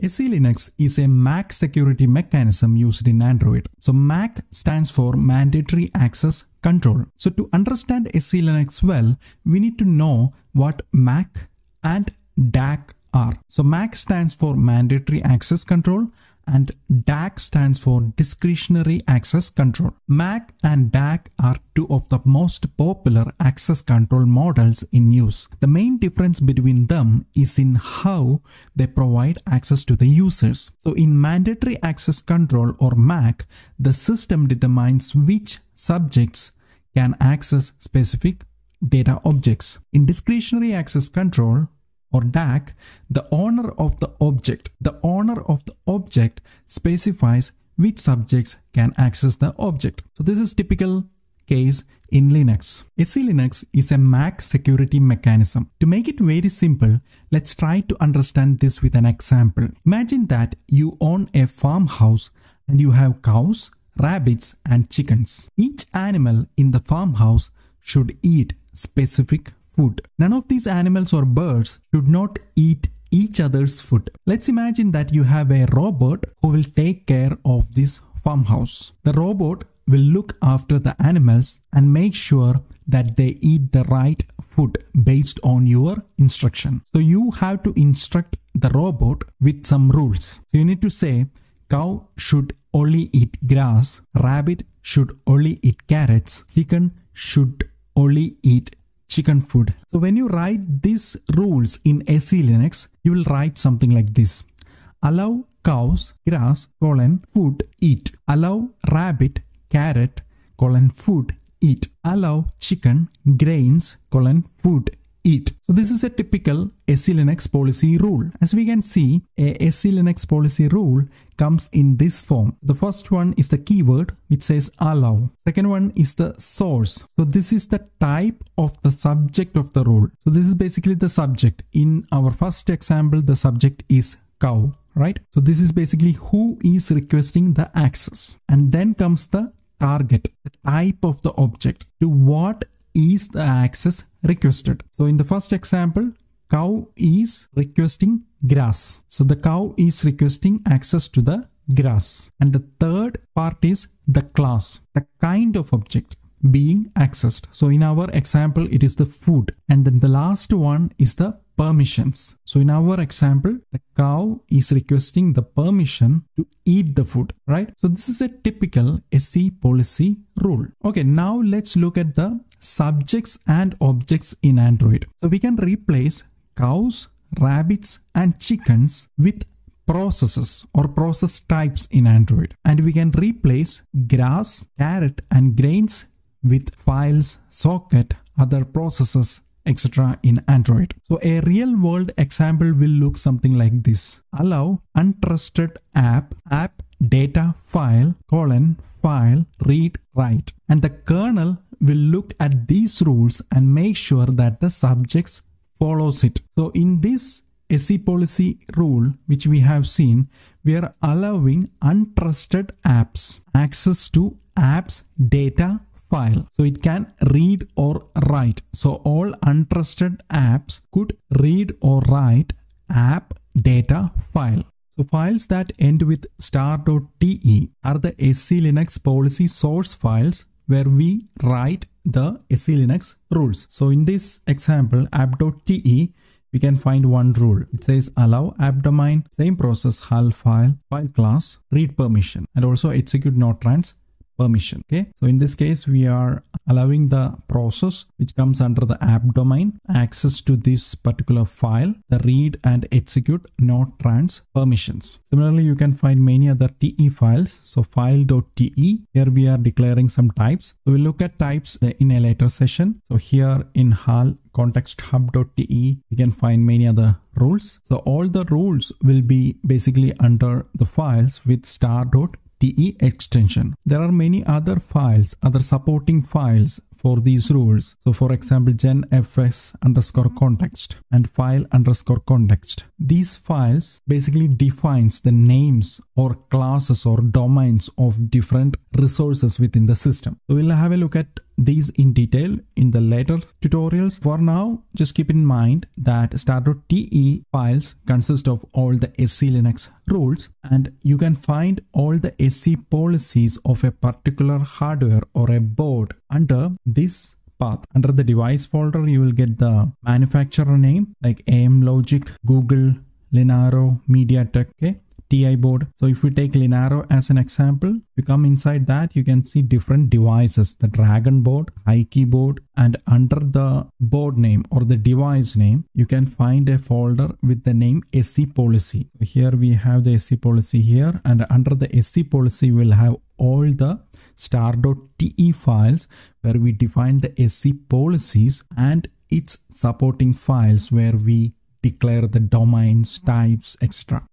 SE Linux is a MAC security mechanism used in Android. So MAC stands for Mandatory Access Control. So to understand SE Linux well, we need to know what MAC and DAC are. So MAC stands for Mandatory Access Control and DAC stands for Discretionary Access Control. MAC and DAC are two of the most popular access control models in use. The main difference between them is in how they provide access to the users. So in Mandatory Access Control or MAC, the system determines which subjects can access specific data objects. In Discretionary Access Control, or DAC, the owner of the object. The owner of the object specifies which subjects can access the object. So this is typical case in Linux. SE Linux is a Mac security mechanism. To make it very simple, let's try to understand this with an example. Imagine that you own a farmhouse and you have cows, rabbits and chickens. Each animal in the farmhouse should eat specific food. None of these animals or birds should not eat each other's food. Let's imagine that you have a robot who will take care of this farmhouse. The robot will look after the animals and make sure that they eat the right food based on your instruction. So you have to instruct the robot with some rules. So you need to say cow should only eat grass, rabbit should only eat carrots, chicken should only eat chicken food. So when you write these rules in SE Linux, you will write something like this. Allow cows, grass, colon, food, eat. Allow rabbit, carrot, colon, food, eat. Allow chicken, grains, colon, food, eat. So this is a typical SE Linux policy rule. As we can see, a SE Linux policy rule comes in this form. The first one is the keyword which says allow. Second one is the source. So this is the type of the subject of the rule. So this is basically the subject. In our first example, the subject is cow, right? So this is basically who is requesting the access. And then comes the target, the type of the object. To what is the access requested. So in the first example, cow is requesting grass. So the cow is requesting access to the grass. And the third part is the class, the kind of object being accessed. So in our example, it is the food. And then the last one is the permissions. So in our example, the cow is requesting the permission to eat the food, right? So this is a typical SE policy rule. Okay, now let's look at the subjects and objects in Android. So we can replace cows, rabbits and chickens with processes or process types in Android. And we can replace grass, carrot and grains with files, socket, other processes, etc. in Android. So a real world example will look something like this. Allow untrusted app, app data file, colon, file, read, write. And the kernel will look at these rules and make sure that the subjects follows it. So in this SE policy rule, which we have seen, we are allowing untrusted apps access to apps data file. So it can read or write. So all untrusted apps could read or write app data file. So files that end with star.te are the SE Linux policy source files where we write the SE Linux rules. So in this example app.te we can find one rule. It says allow app domain, same process, HAL file, file class, read permission, and also execute not trans permission. Okay. So in this case, we are allowing the process which comes under the app domain access to this particular file, the read and execute not trans permissions. Similarly, you can find many other TE files. So file.te, here we are declaring some types. So we'll look at types in a later session. So here in HAL context hub.te, you can find many other rules. So all the rules will be basically under the files with star.te TE extension. There are many other files, other supporting files for these rules. So for example, genfs underscore context and file underscore context. These files basically defines the names or classes or domains of different resources within the system. We'll have a look at these in detail in the later tutorials. For now, just keep in mind that star.te files consist of all the SE Linux rules and you can find all the SE policies of a particular hardware or a board under this path. Under the device folder, you will get the manufacturer name like Amlogic, Google, Linaro, MediaTek. Okay. TI board. So if we take Linaro as an example, you come inside that, you can see different devices, the Dragon board, HiKey board, and under the board name or the device name, you can find a folder with the name SE policy. So here we have the SE policy here and under the SE policy, we'll have all the star.te files where we define the SE policies and its supporting files where we declare the domains, types, etc.